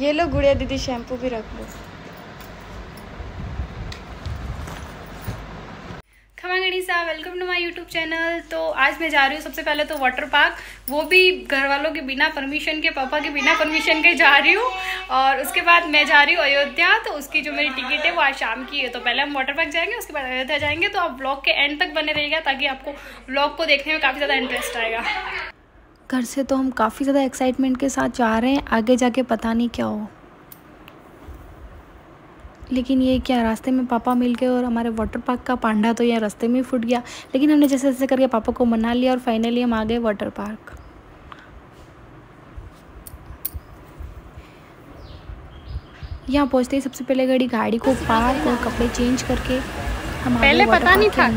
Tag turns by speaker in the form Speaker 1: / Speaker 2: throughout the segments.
Speaker 1: ये लो गुड़िया दीदी शैम्पू भी रख लो।
Speaker 2: सा welcome to my YouTube channel तो आज मैं जा रही हूँ सबसे पहले तो वाटर पार्क वो भी घर वालों के बिना परमिशन के, पापा के बिना परमिशन के जा रही हूँ। और उसके बाद मैं जा रही हूँ अयोध्या। तो उसकी जो मेरी टिकट है वो आज शाम की है। तो पहले हम वाटर पार्क जाएँगे, उसके बाद अयोध्या जाएँगे। तो आप ब्लॉग के एंड तक बने रहेगा ताकि आपको ब्लॉग को देखने में काफ़ी ज़्यादा इंटरेस्ट आएगा।
Speaker 3: घर से तो हम काफ़ी ज़्यादा एक्साइटमेंट के साथ जा रहे हैं आगे जाके पता नहीं क्या हो। लेकिन ये क्या रास्ते में पापा मिल गए और हमारे वाटर पार्क का पांडा तो यहाँ रास्ते में फूट गया। लेकिन हमने जैसे जैसे करके पापा को मना लिया और फाइनली हम आ गए वाटर पार्क यहाँ पहुँचते ही सबसे पहले गाड़ी गाड़ी को पार्क और कपड़े चेंज करके हम
Speaker 2: पहले पता नहीं था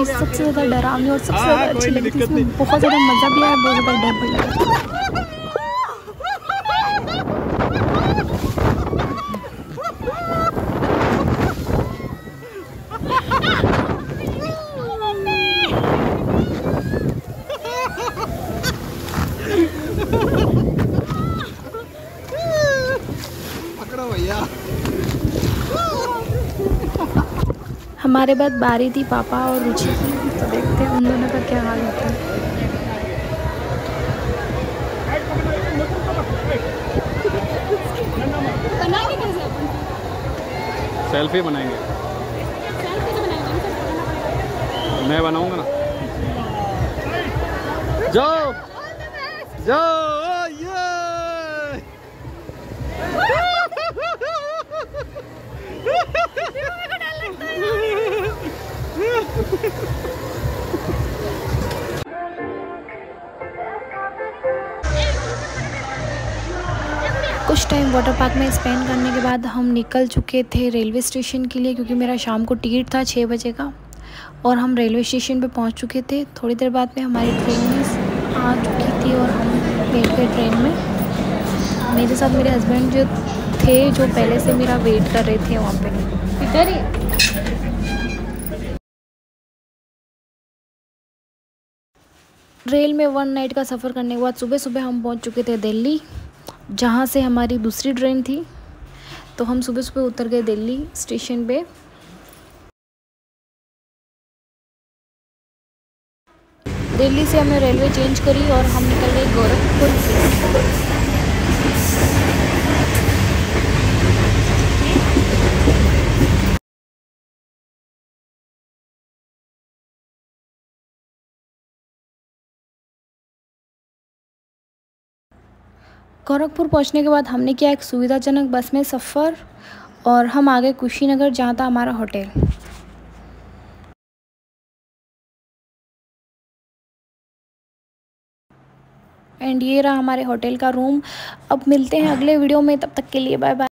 Speaker 3: चीज़ सबसे ज़्यादा डरावनी और सबसे हाँ, ज़्यादा अच्छी लगी थी। इसमें बहुत ज़्यादा मज़ा भी आया बहुत ज़्यादा डर भी लगा। हमारे बाद बारी थी पापा और रुचि की। तो देखते हैं उन दोनों का क्या हाल होता है।
Speaker 4: सेल्फी बनाएँगे। मैं बनाऊँगा ना। जाओ। जाओ।
Speaker 3: कुछ टाइम वाटर पार्क में स्पेंड करने के बाद हम निकल चुके थे रेलवे स्टेशन के लिए क्योंकि मेरा शाम को टिकट था छः बजे का और हम रेलवे स्टेशन पे पहुँच चुके थे। थोड़ी देर बाद में हमारी ट्रेन आ चुकी थी और हम बैठ गए ट्रेन में। मेरे साथ मेरे हस्बैंड जो थे, जो पहले से मेरा वेट कर रहे थे वहाँ पे। इधर ही? रेल में वन नाइट का सफ़र करने के बाद सुबह सुबह हम पहुँच चुके थे दिल्ली, जहाँ से हमारी दूसरी ट्रेन थी। तो हम सुबह सुबह उतर गए दिल्ली स्टेशन पे। दिल्ली से हमने रेलवे चेंज करी और हम निकल गए गोरखपुर। गोरखपुर पहुँचने के बाद हमने किया एक सुविधाजनक बस में सफ़र और हम आ गए कुशीनगर जहाँ था हमारा होटल। एंड ये रहा हमारे होटल का रूम। अब मिलते हैं अगले वीडियो में, तब तक के लिए बाय बाय